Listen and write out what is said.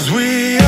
Cause we